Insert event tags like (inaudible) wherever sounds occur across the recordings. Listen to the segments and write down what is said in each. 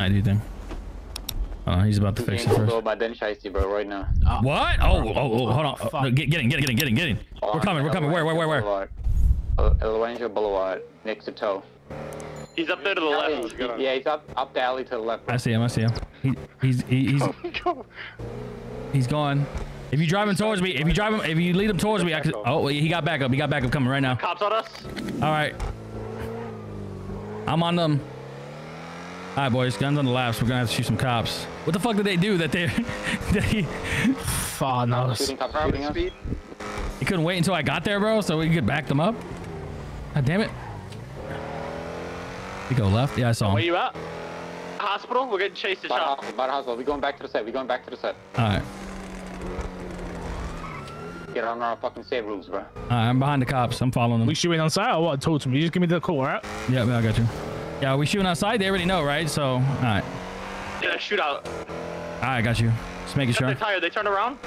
I do think. Oh, he's about to fix it first. pulled over by Den Shiesty, bro, right now. Ah. What? Oh, oh, oh, oh, hold on. Oh, no, get, get in, get in, get in, get in, get in. We're coming, we're coming. Where, where, where, where? Boulevard. El El Boulevard, next to Toe. He's up there to the left. Yeah, he's up up the alley to the left. I see him. I see him. He, he's, he, he's, (laughs) he's gone. If you drive him towards me, if you drive him, if you lead him towards me, I could. Oh, he got back up. He got back up coming right now. Cops on us. All right. I'm on them. All right, boys. Guns on the left. We're gonna have to shoot some cops. What the fuck did they do that they, they, Far knows. Shooting cops shooting. Speed. they couldn't wait until I got there, bro, so we could back them up? God damn it. You go left? Yeah, I saw him. Where him. you at? Hospital. We're getting chased to By the shop. hospital, by the hospital. We're going back to the set. We're going back to the set. All right. Get on our fucking safe roofs, bro. All right, I'm behind the cops. I'm following them. We shooting on site or what? Talk to me. You just give me the call, right? Yeah, I got you. Yeah, we shooting outside. They already know, right? So, all right. Yeah, shootout. All right, got you. Just making sure. They're sure. tired. They turned around.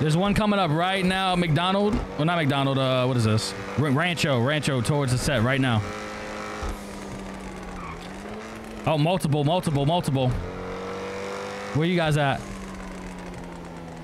There's one coming up right now. McDonald. Well, not McDonald. Uh, what is this? R- Rancho. Rancho towards the set right now. Oh, multiple, multiple, multiple. Where you guys at?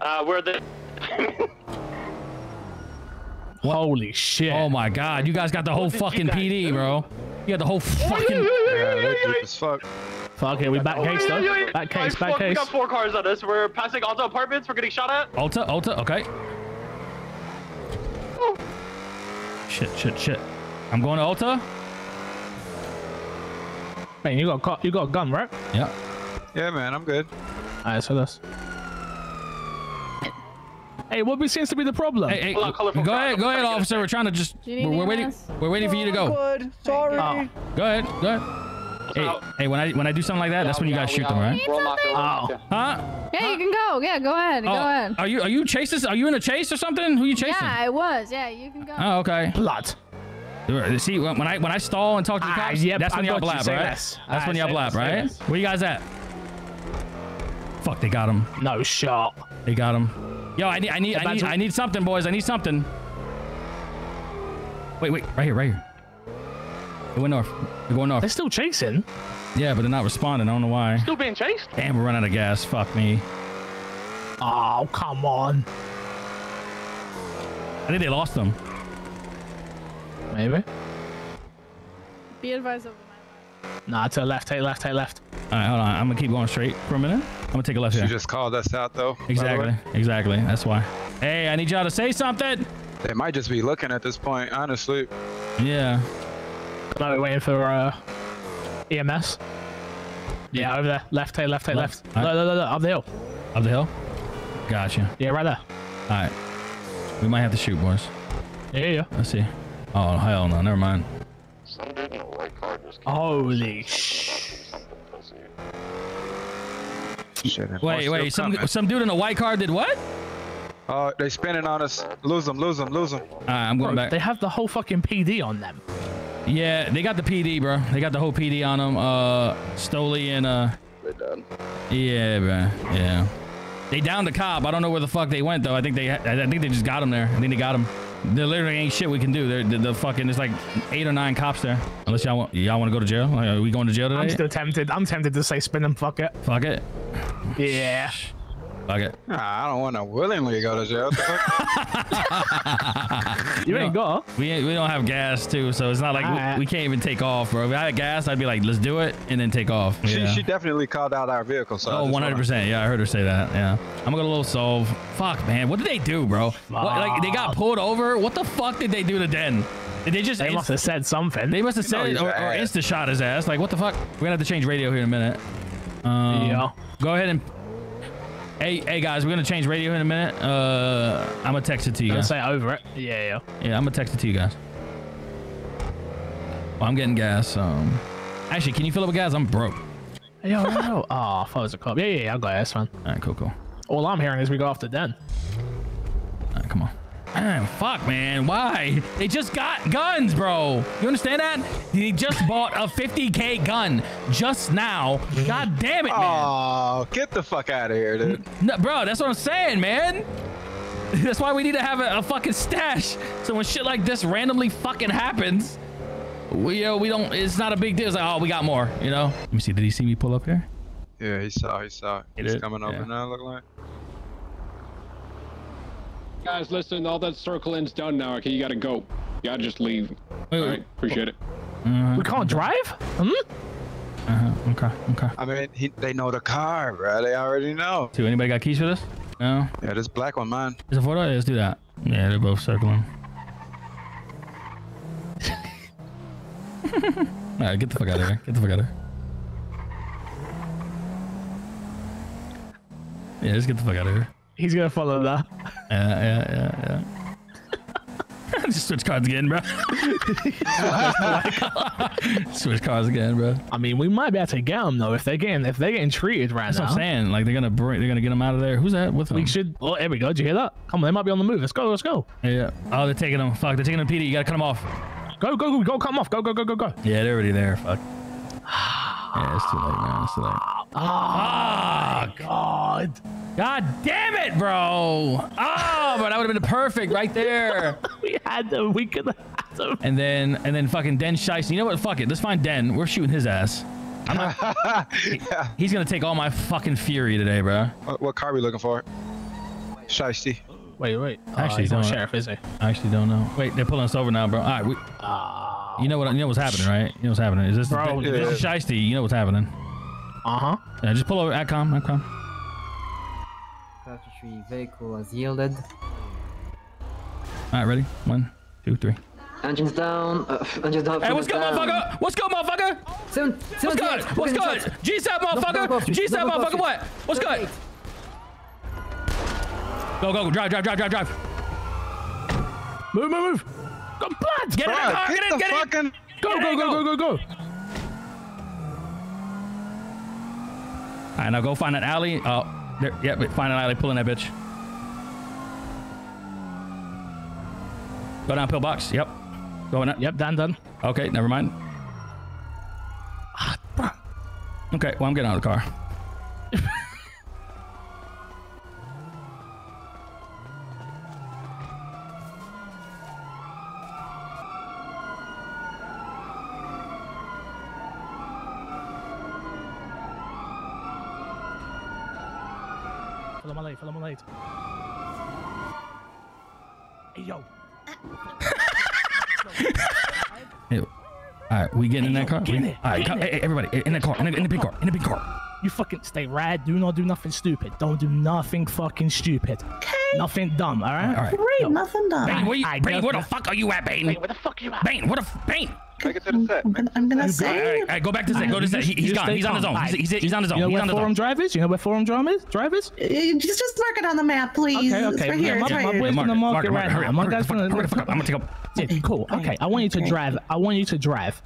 Uh, where the Holy shit. Oh my God! You guys got the whole fucking PD, bro. You got the whole fucking. Yeah, they're deep as fuck. Fuck it, we back oh, case though. Back case, back fuck, We got four cars on us. We're passing Alta Apartments. We're getting shot at. Ulta, Ulta. Okay. Oh. Shit, shit, shit. I'm going to Ulta. Man, you got a co- you got a gun, right? Yeah. Yeah, man, I'm good. Alright, so this. Hey, what seems to be the problem? Hey, hey, Hold go ahead, go ahead, trying to get officer. We're trying to just. Do you need We're, we're waiting. We're waiting for you to go. Good. Sorry. Oh. Go ahead, go ahead. Hey, hey, when I when I do something like that, that's when you guys shoot them, right? Roll off, roll yeah. Huh? Yeah, you can go. Yeah, go ahead. Go Oh, ahead. Are you are you chasing? Are you in a chase or something? Who you chasing? Yeah, I was. Yeah, you can go. Oh, okay. Blood. See, when when I when I stall and talk to the Ah, cops, yep, that's when y'all got you. blab, right? less. That's Ah, when y'all blab, right? less. Where you guys at? Fuck, they got him. No shot. They got him. Yo, I need I need I need I need something, boys. I need something. Wait, wait, right here, right here. They went north. They're going north. They're still chasing. Yeah, but they're not responding. I don't know why. Still being chased. Damn, we're running out of gas. Fuck me. Oh, come on. I think they lost them. Maybe. Be advised over my Nah, to the left, take left, take left. All right, hold on. I'm gonna keep going straight for a minute. I'm gonna take a left She here. just called us out though. Exactly. Exactly. That's why. Hey, I need y'all to say something. They might just be looking at this point, honestly. Yeah. No, we're waiting for uh, EMS. Yeah, over there. Left, take left, take Left. left. Alright. Look, look, look, look, up the hill. Up the hill. Gotcha. Yeah, right there. All right. We might have to shoot, boys. Yeah, yeah. Let's see. Oh hell no. Never mind. Holy sh. Shit, Wait, wait. Some coming. some dude in a white car did what? Oh, they spinning on us. Lose them, lose them, lose them. All right, I'm going Bro, back. they have the whole fucking PD on them. Yeah, they got the PD, bro. They got the whole PD on them. Uh, Stoli and uh. They done. Yeah, bro. Yeah. They downed the cop. I don't know where the fuck they went though. I think they. I think they just got him there. I think they got him. There literally ain't shit we can do. They're, the, the fucking. There's like eight or nine cops there. Unless y'all want. Y'all want to go to jail? Like, Are we going to jail today? I'm still tempted. I'm tempted to say spin and fuck it. Fuck it. Yeah. Fuck it. Nah, I don't want to willingly go to jail. What? (laughs) You ain't go. We ain't, we don't have gas too, so it's not like Alright. we, we can't even take off, bro. If I had gas, I'd be like, let's do it and then take off. she, Yeah. she definitely called out our vehicle. So Oh, just 100 wanna- percent. Yeah, I heard her say that. Yeah, I'm gonna go to little solve. Fuck, man, what did they do, bro? What, like they got pulled over. What the fuck did they do to Den? Did they just? They must have said something. They must have said it or, or insta shot his ass. Like what the fuck? We're gonna have to change radio here in a minute. Um, Yeah. Go ahead and. Hey, hey guys, we're gonna change radio in a minute. Uh, I'm gonna text it to you guys. say over it. Yeah, yeah. Yeah, I'm gonna text it to you guys. Well, I'm getting gas. Um, actually, can you fill up with gas? I'm broke. Yo, yo, yo. Oh, I thought was a cop. Yeah, yeah, yeah. I got it. That's fine. All right, cool, cool. All I'm hearing is we go after Den. All right, come on. Man, fuck, man. Why? They just got guns, bro. You understand that? They just bought a 50k gun just now. God damn it, man. Oh, get the fuck out of here, dude. No, bro, that's what I'm saying, man. (laughs) That's why we need to have a, a fucking stash. So when shit like this randomly fucking happens, we, know, we don't. It's not a big deal. It's like, oh, we got more. You know. Let me see. Did he see me pull up here? Yeah, he saw. He saw. He He's coming over Yeah. now. Look like. Guys, listen, all that circling's done now. Okay, you gotta go. You gotta just leave. Wait, All wait. right, appreciate it. We can't drive? Hmm? Uh-huh. Okay. Okay. I mean, he, they know the car, bro. They already know. So anybody got keys for this? No. Yeah, this black one, mine. Is a photo? Yeah, let's do that. Yeah, they're both circling. (laughs) All right, get the fuck out of here. Get the fuck out of here. Yeah, just get the fuck out of here. He's gonna follow that. Yeah, yeah, yeah, yeah. (laughs) just switch cards again, bro. (laughs) switch cards again, bro. I mean, we might be able to get them though if they're getting if they're getting treated right That's now. what I'm saying. Like they're gonna bring, they're gonna get him out of there. Who's that with them? We should. Oh, there we go. Did you hear that? Come on, they might be on the move. Let's go. Let's go. Yeah. Oh, they're taking them. Fuck, they're taking them. PD, you gotta cut them off. Go, go, go, go. Come off. Go, go, go, go, go. Yeah, they're already there. Fuck. (sighs) Yeah, it's too late, man. It's too late. Oh, God. God damn it, bro! Oh, but that would have been perfect right there. (laughs) We had them. We could have had them. And then, and then fucking Den Shice. You know what? Fuck it. Let's find Den. We're shooting his ass. (laughs) yeah. He's gonna take all my fucking fury today, bro. What, what car we looking for? Shiesty. Wait, wait. Actually, Actually, he's not don't- sheriff, is he? I actually don't know. Wait, they're pulling us over now, bro. All right, we, ah. you know what? You know what's happening, right? You know what's happening. Is this Bro, this is yeah. Shiesty? You know what's happening? Uh huh. Yeah, just pull over. Atcom, Atcom. Infantry vehicle has yielded. All right, ready? One, two, three. Engines down. Uh, engines down. Hey, what's good, down. motherfucker? What's good, motherfucker? Seven, What's seven, good? What's good? G7, motherfucker. G7, motherfucker. What? What's good? Go, go, go. Drive, drive, drive, drive, drive. Move, move, move. Go, blood. Get in the car. get Get in, get in. fucking. Go, go, go, go, go, go. All right, now go find that alley. Oh, there, yep, find an alley. Pull in that bitch. Go down pillbox. Yep. Going up. Yep, done, done. Okay, never mind. Ah, okay, well, I'm getting out of the car. Follow my lead, follow my. Hey, yo. (laughs) Hey, all right, we getting in that car? get in We- it, all right, come, in hey, hey, everybody, in the car, in the, in the big car, in the big car. You fucking stay rad. Do not do nothing stupid. Don't do nothing fucking stupid. Okay. Nothing dumb, all right? All right. Great, nothing done. Bane, where, you, I Bane, where the fuck are you at, Bane? Where the fuck are you at? Bane, what the f- Bane? Take it to the set. I'm gonna, I'm gonna All right, say, right, all right, go back to set. Go to set. He, You he's just gone. stay He's on his own. He's, he's, he's on his own. You know He's where on forum own. drive is? You know where forum drive is? Drive is? uh, just, just mark it on the map, please. Okay, It's okay. right Yeah, here. my- It's my right boy- here. Where's Mark the it, market mark it, right hurry now? up, My hurry guy's the fuck- gonna- hurry the fuck up. I'm gonna take a. Yeah, cool. Okay, I want you to drive. I want you to drive.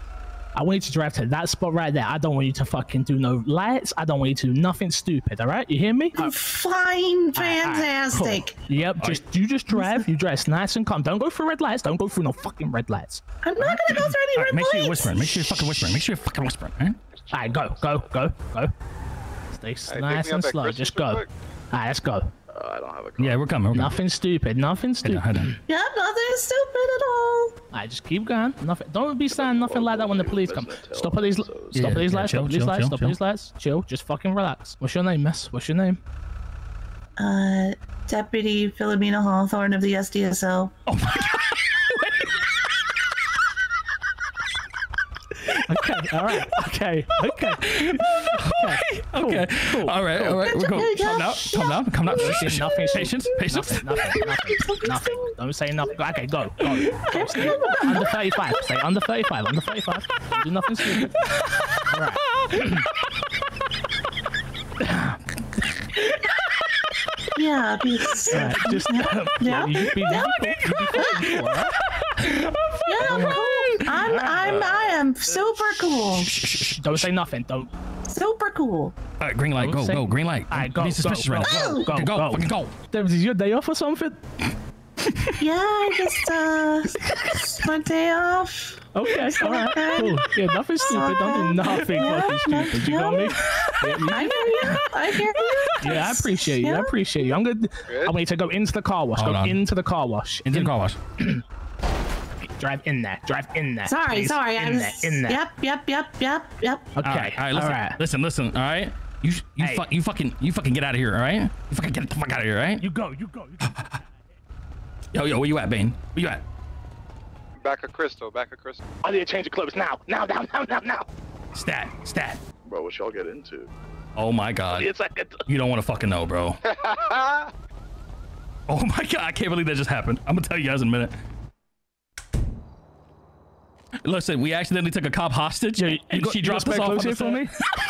I want you to drive to that spot right there. I don't want you to fucking do no lights. I don't want you to do nothing stupid. All right, you hear me? Fine, Alright, alright, fantastic. cool. Yep. Just you just drive. You drive nice and calm. Don't go through red lights. Don't go through no fucking red lights. I'm not gonna go through any All right, red make sure you're whispering. Make sure you're fucking whispering. Make sure you're fucking whispering. All right? All right, go, go, go, go. Stay s- nice and slow. Christmas Just go. quick. All right, let's go. Yeah, we're coming. We're coming. Nothing stupid. Nothing Head stupid. down, head down. Yeah, nothing stupid at all. All right, just keep going. Nothing. Don't be saying nothing like that when the police come. Stop at these. Stop Yeah, at these yeah, lights. chill, Stop at these chill, lights. chill, Stop chill. these lights. Chill. Just fucking relax. What's your name, miss? What's your name? Uh, Deputy Philomena Hawthorne of the SDSO. (laughs) Okay. (laughs) All right. Okay. Okay. Oh, okay. Okay. Cool, All right. All right. We're going. Calm down. Calm down. Calm down. Nothing. Nothing. Patience. Patience. Nothing. Nothing. Nothing. Nothing. Don't say nothing. Okay. Go. Go. go. (laughs) Stay under 35. Stay under 35. Under 35. Don't do nothing stupid. All right. (laughs) Yeah, it's, All right. Just. Yeah. You just be. You be cool. You be fucking cool. All right. yeah, I'm cool. I'm, I'm, I am super cool. Shh, shh, shh, Don't say nothing. Don't. Super cool. All right. Green light. Go. Say- Go. Green light. All right, go, Be suspicious go, right go, now. go, Go. Go. go. Fucking go. Debs, is your day off or something? (laughs) Yeah, I just, uh, it's my day off. Okay, all right, cool. Yeah, nothing stupid. Don't do nothing Yeah, fucking stupid. You got me? I hear you. I hear you. yeah, I appreciate you. I appreciate you. I'm good. I want you to go into the car wash. Hold go on. into the car wash. Into the car wash. (clears throat) Drive in there. Drive in there. Sorry, please. sorry. I In there. In there. Yep, yep, yep, yep, yep. Okay. All right, all right, listen, all right. listen, listen. All right, you you Hey. fuck you fucking you fucking get out of here. All right, you fucking get the fuck out of here. All right. You go. You go. You go. (laughs) Yo yo, where you at, Bane? Where you at? Back of Crystal, back of Crystal. I need to change the clothes now. Now, now, now, now, now. Stat, stat. Bro, what y'all get into? Oh my god. It's like it's You don't want to fucking know, bro. (laughs) oh my god, I can't believe that just happened. I'm gonna tell you guys in a minute. Listen, we accidentally took a cop hostage, you and she dropped us off on the for me? (laughs)